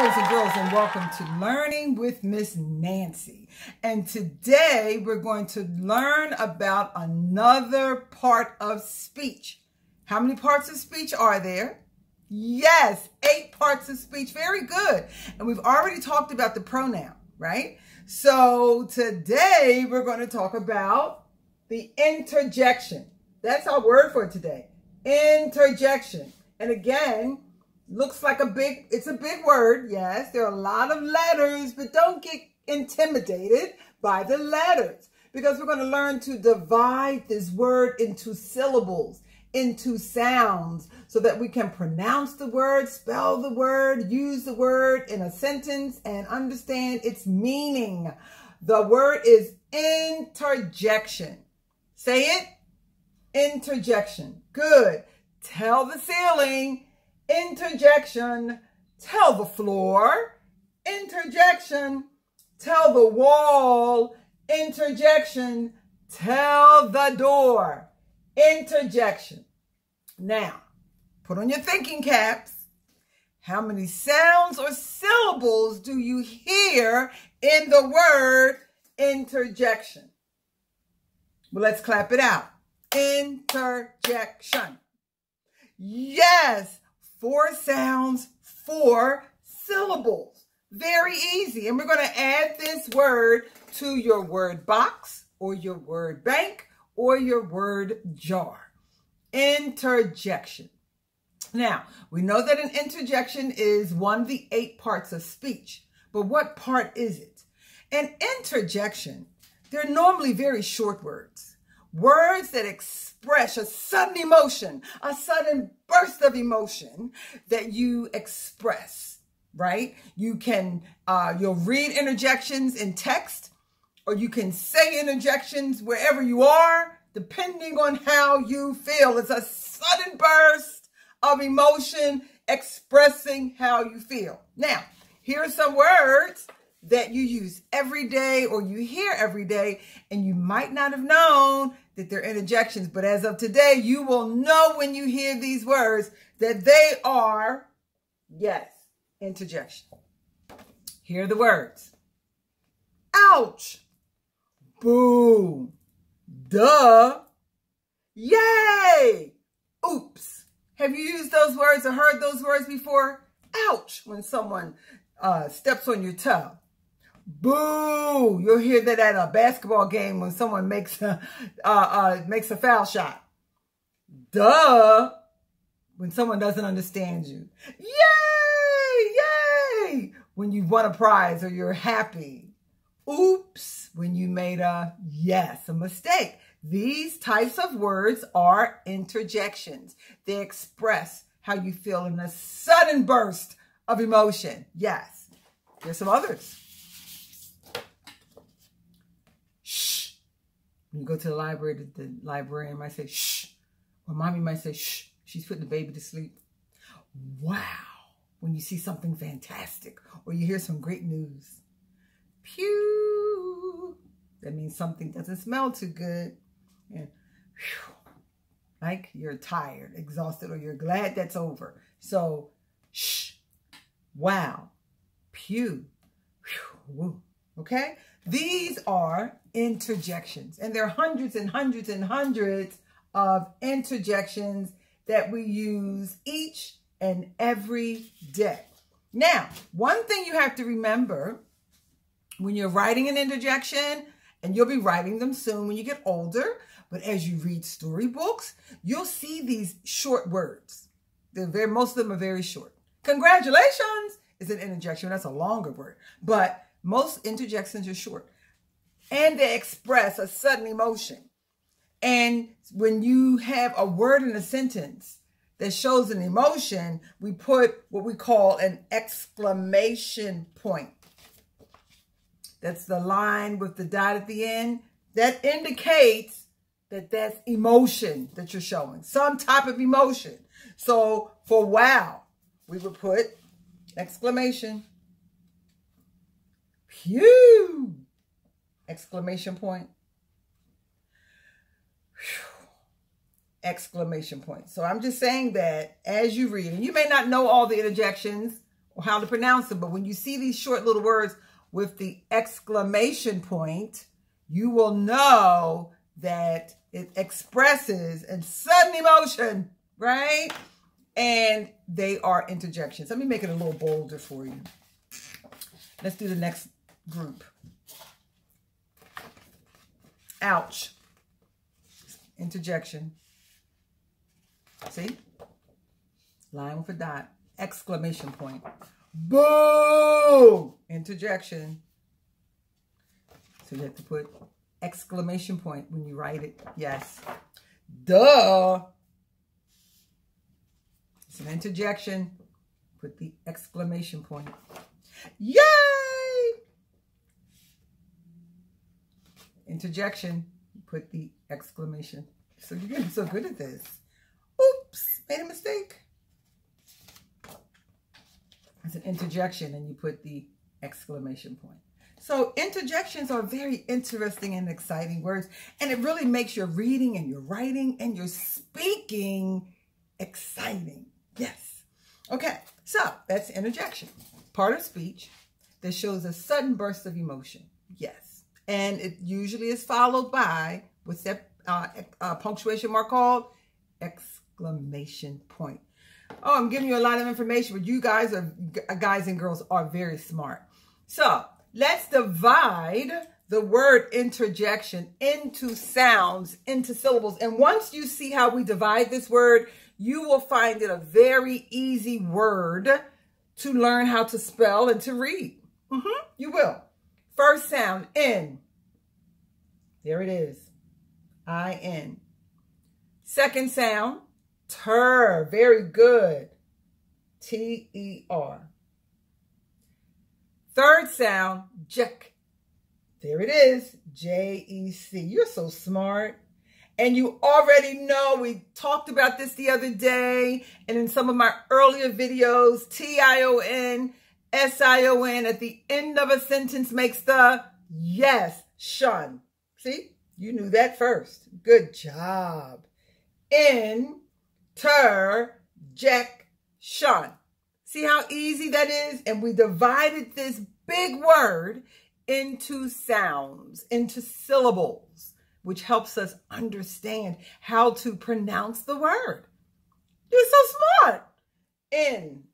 boys and girls, and welcome to Learning with Miss Nancy. And today we're going to learn about another part of speech. How many parts of speech are there? Yes, eight parts of speech. Very good. And we've already talked about the pronoun, right? So today we're going to talk about the interjection. That's our word for today. Interjection. And again, looks like a big, it's a big word. Yes, there are a lot of letters, but don't get intimidated by the letters because we're going to learn to divide this word into syllables, into sounds so that we can pronounce the word, spell the word, use the word in a sentence and understand its meaning. The word is interjection. Say it. Interjection. Good. Tell the ceiling. Interjection. Tell the floor. Interjection. Tell the wall. Interjection. Tell the door. Interjection. Now, put on your thinking caps. How many sounds or syllables do you hear in the word interjection? Well, let's clap it out. Interjection. Yes, four sounds, four syllables. Very easy. And we're going to add this word to your word box or your word bank or your word jar. Interjection. Now, we know that an interjection is one of the eight parts of speech, but what part is it? An interjection, they're normally very short words. Words that express a sudden emotion, a sudden burst of emotion that you express, right? You can, uh, you'll read interjections in text, or you can say interjections wherever you are, depending on how you feel. It's a sudden burst of emotion expressing how you feel. Now, here are some words that you use every day or you hear every day, and you might not have known that they're interjections, but as of today, you will know when you hear these words that they are, yes, interjection. Hear the words. Ouch. Boo. Duh. Yay. Oops. Have you used those words or heard those words before? Ouch. When someone uh, steps on your toe. Boo! You'll hear that at a basketball game when someone makes a, uh, uh, makes a foul shot. Duh! When someone doesn't understand you. Yay! Yay! When you won a prize or you're happy. Oops! When you made a yes, a mistake. These types of words are interjections. They express how you feel in a sudden burst of emotion. Yes. There's some others. When you go to the library, the, the librarian might say, shh. Or mommy might say, shh. She's putting the baby to sleep. Wow. When you see something fantastic or you hear some great news. Pew. That means something doesn't smell too good. And whew, like you're tired, exhausted, or you're glad that's over. So, shh. Wow. Pew. Whew, okay? These are interjections. And there are hundreds and hundreds and hundreds of interjections that we use each and every day. Now, one thing you have to remember when you're writing an interjection, and you'll be writing them soon when you get older, but as you read storybooks, you'll see these short words. They're very, most of them are very short. Congratulations is an interjection. That's a longer word, but most interjections are short and they express a sudden emotion. And when you have a word in a sentence that shows an emotion, we put what we call an exclamation point. That's the line with the dot at the end. That indicates that that's emotion that you're showing, some type of emotion. So for wow, we would put exclamation. Pew! Exclamation point. Whew. Exclamation point. So I'm just saying that as you read, and you may not know all the interjections or how to pronounce them. But when you see these short little words with the exclamation point, you will know that it expresses a sudden emotion, right? And they are interjections. Let me make it a little bolder for you. Let's do the next group. Ouch. Interjection. See? Line with a dot. Exclamation point. Boom! Interjection. So you have to put exclamation point when you write it. Yes. Duh. It's an interjection. Put the exclamation point. Yay! Interjection. you Put the exclamation. So you're getting so good at this. Oops, made a mistake. It's an interjection and you put the exclamation point. So interjections are very interesting and exciting words, and it really makes your reading and your writing and your speaking exciting. Yes. Okay, so that's interjection, part of speech that shows a sudden burst of emotion. Yes. And it usually is followed by, what's that uh, uh, punctuation mark called? Exclamation point. Oh, I'm giving you a lot of information, but you guys are guys and girls are very smart. So let's divide the word interjection into sounds, into syllables. And once you see how we divide this word, you will find it a very easy word to learn how to spell and to read. Mm -hmm, you will. First sound, in. There it is. I-N. Second sound, ter. Very good. T-E-R. Third sound, jek. There it is, J-E-C. You're so smart. And you already know, we talked about this the other day and in some of my earlier videos, T-I-O-N, S-I-O-N at the end of a sentence makes the yes, shun. See, you knew that first. Good job. In, ter, jek, shun. See how easy that is? And we divided this big word into sounds, into syllables, which helps us understand how to pronounce the word. You're so smart. In,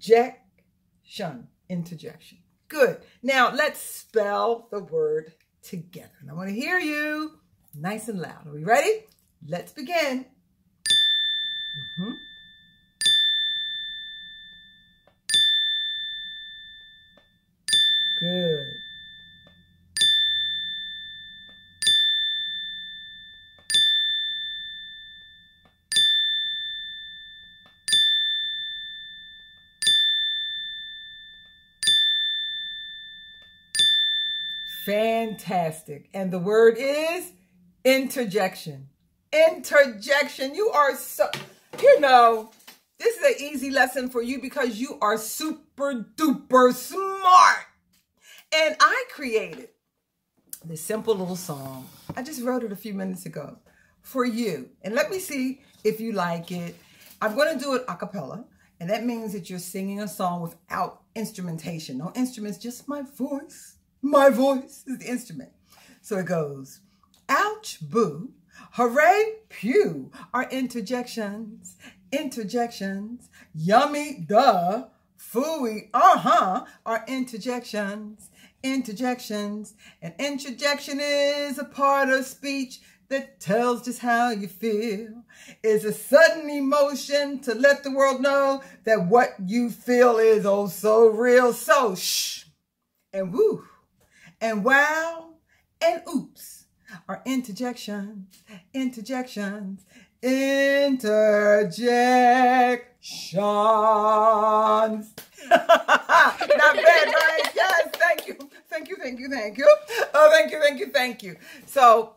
ter, jek, shun, interjection. Good. Now let's spell the word together. And I want to hear you nice and loud. Are we ready? Let's begin. Mm -hmm. Fantastic. And the word is interjection. Interjection. You are so, you know, this is an easy lesson for you because you are super duper smart. And I created this simple little song. I just wrote it a few minutes ago for you. And let me see if you like it. I'm going to do it a cappella. And that means that you're singing a song without instrumentation. No instruments, just my voice. My voice is the instrument. So it goes, ouch, boo, hooray, pew, are interjections, interjections, yummy, duh, fooey, uh-huh, are interjections, interjections. An interjection is a part of speech that tells just how you feel. Is a sudden emotion to let the world know that what you feel is oh so real. So shh and woo and wow and oops are interjections, interjections, interjections. Ah, not bad, right? Yes, thank you. Thank you, thank you, thank you. Oh, thank you, thank you, thank you. So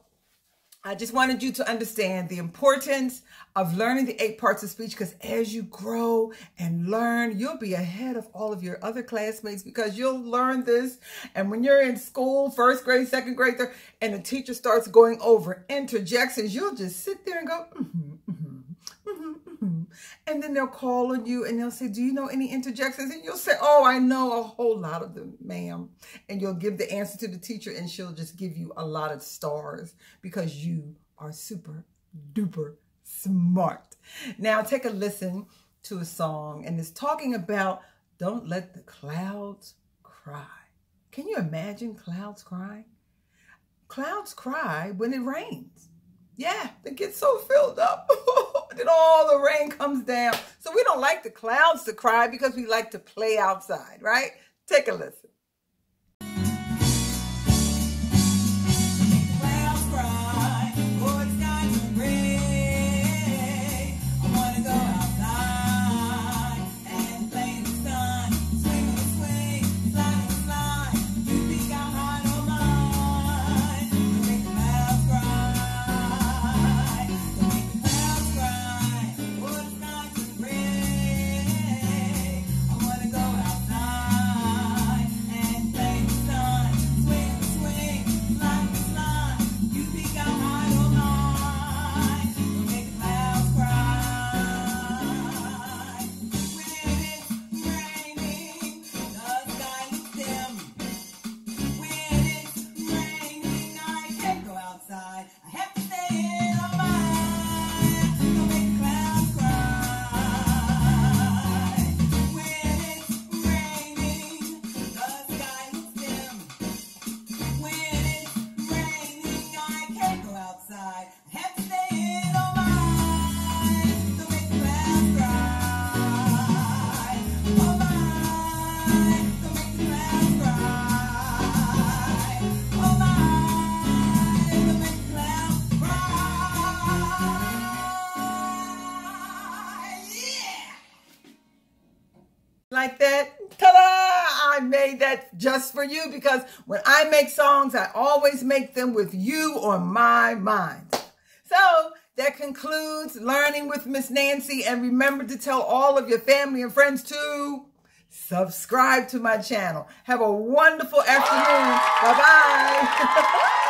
I just wanted you to understand the importance of learning the eight parts of speech because as you grow and learn, you'll be ahead of all of your other classmates because you'll learn this. And when you're in school, first grade, second grade, third, and the teacher starts going over interjections, you'll just sit there and go, mm -hmm, mm -hmm, mm -hmm, And then they'll call on you and they'll say, Do you know any interjections? And you'll say, Oh, I know a whole lot of them, ma'am. And you'll give the answer to the teacher and she'll just give you a lot of stars because you are super duper smart. Now take a listen to a song and it's talking about don't let the clouds cry. Can you imagine clouds crying? Clouds cry when it rains. Yeah, they get so filled up. All the rain comes down. So we don't like the clouds to cry because we like to play outside, right? Take a listen. Like that. Ta-da! I made that just for you because when I make songs, I always make them with you on my mind. So that concludes Learning with Miss Nancy. And remember to tell all of your family and friends to subscribe to my channel. Have a wonderful afternoon. Bye-bye.